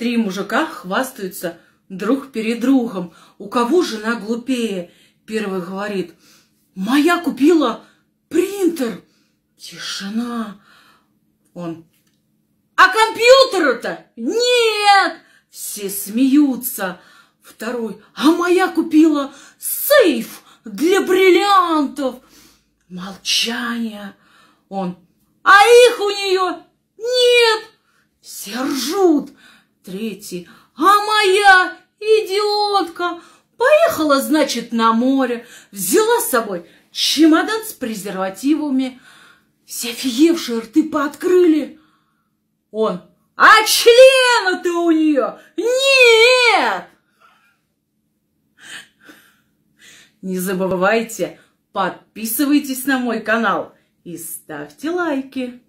Три мужика хвастаются друг перед другом. У кого жена глупее? Первый говорит, моя купила принтер. Тишина. Он, а компьютера-то нет. Все смеются. Второй, а моя купила сейф для бриллиантов. Молчание. Он, а их у нее нет. Все ржут. Третий, а моя идиотка поехала, значит, на море, взяла с собой чемодан с презервативами. Все офигевшие рты пооткрыли. Он, а члена-то у нее нет! Не забывайте, подписывайтесь на мой канал и ставьте лайки.